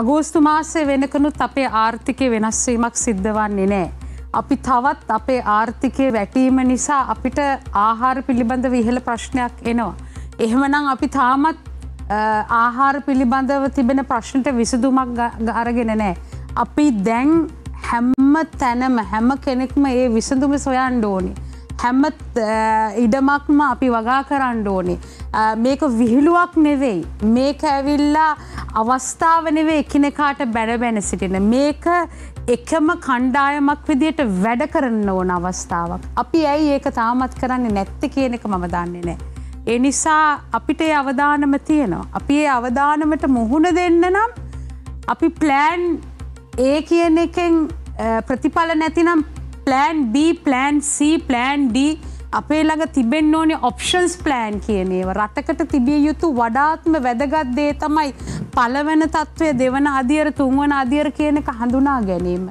අගෝස්තු මාසය වෙනකනුත් අපේ ආර්ථිකය වෙනස්වීමක් සිද්ධ වන්නේ නෑ. අපි තවත් අපේ ආර්ථිකය වැටීම නිසා අපිට ආහාර පිළිබඳ විහල ප්‍රශ්නයක් එනවා. එහෙමනම් අපි තාමත් ආහාර පිළිබඳව තිබෙන ප්‍රශ්නට විසදුමක් අරගෙන නෑ. අපි දැන් හැම්ම තැනම හැම කෙනෙක්ම ඒ විසඳුම සොයන්ඩ ඕනි. හැම ඉඩමක්ම අපි වගා කරන්න ඕනේ. මේක විහිළුවක් නෙවෙයි. මේක ඇවිල්ලා අවස්ථාව නෙවේ එකිනෙකාට බැර බැන සිටින. මේක එකම කණ්ඩායමක් විදියට වැඩ කරන්න ඕන අවස්ථාවක්. අපි ඇයි ඒක තාමත් කරන්න නැත්ත කියන එක මම දන්නේ නෑ. ඒ නිසා අපිට ඒ අවධානම තියෙනවා. අපි ඒ අවධානමට මුහුණ දෙන්න නම් අපි ප්ලෑන් ඒ කියන එකෙන් ප්‍රතිඵල නැතිනම් plan B plan C plan D අපේ ළඟ තිබෙන් ඕනේ ඔප්ෂන්ස් ප්ලෑන් කියනේව රටකට තිබිය යුතු වඩාත්ම වැදගත් දේ තමයි පලවන තත්ත්වය දෙවන අධියර තුන්වන අධියර කියන එක හඳුනා ගැනීම.